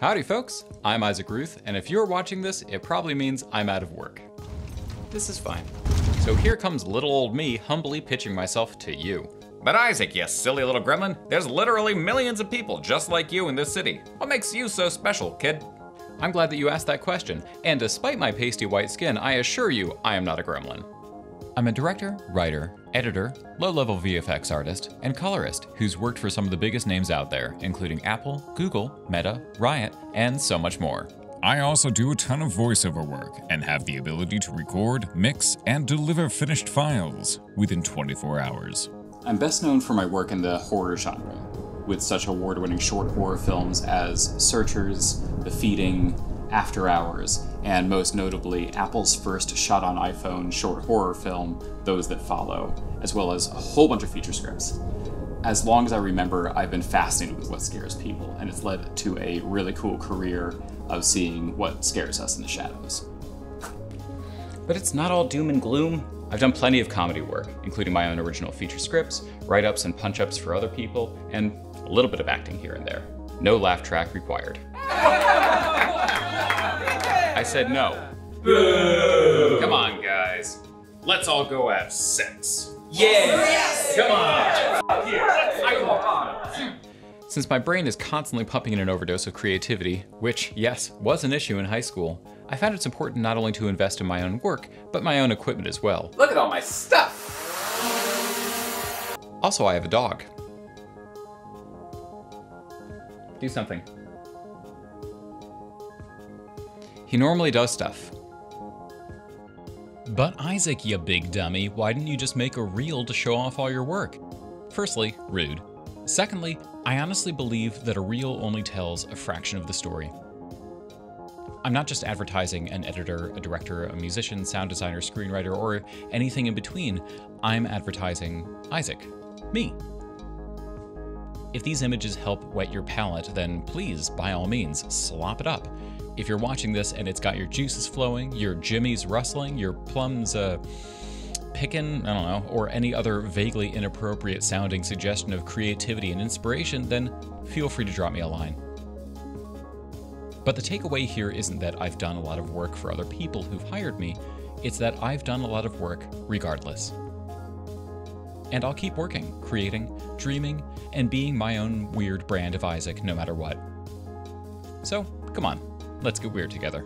Howdy, folks. I'm Isaac Ruth, and if you're watching this, it probably means I'm out of work. This is fine. So here comes little old me humbly pitching myself to you. But Isaac, you silly little gremlin, there's literally millions of people just like you in this city. What makes you so special, kid? I'm glad that you asked that question, and despite my pasty white skin, I assure you I am not a gremlin. I'm a director, writer, editor, low level VFX artist, and colorist who's worked for some of the biggest names out there, including Apple, Google, Meta, Riot, and so much more. I also do a ton of voiceover work and have the ability to record, mix, and deliver finished files within 24 hours. I'm best known for my work in the horror genre, with such award winning short horror films as Searchers, The Feeding, After Hours, and most notably Apple's first shot on iPhone short horror film, Those That Follow, as well as a whole bunch of feature scripts. As long as I remember, I've been fascinated with what scares people, and it's led to a really cool career of seeing what scares us in the shadows. But it's not all doom and gloom. I've done plenty of comedy work, including my own original feature scripts, write ups and punch ups for other people, and a little bit of acting here and there. No laugh track required. I said no. Boo! Come on, guys. Let's all go have sex. Yes! Come on! Since my brain is constantly pumping in an overdose of creativity, which, yes, was an issue in high school, I found it's important not only to invest in my own work, but my own equipment as well. Look at all my stuff! Also, I have a dog. Do something. He normally does stuff. But Isaac, you big dummy, why didn't you just make a reel to show off all your work? Firstly, rude. Secondly, I honestly believe that a reel only tells a fraction of the story. I'm not just advertising an editor, a director, a musician, sound designer, screenwriter, or anything in between. I'm advertising Isaac, me. If these images help whet your palate, then please, by all means, slop it up. If you're watching this and it's got your juices flowing, your jimmies rustling, your plums, uh, pickin', I don't know, or any other vaguely inappropriate sounding suggestion of creativity and inspiration, then feel free to drop me a line. But the takeaway here isn't that I've done a lot of work for other people who've hired me, it's that I've done a lot of work regardless. And I'll keep working, creating, dreaming, and being my own weird brand of Isaac no matter what. So, come on, let's get weird together.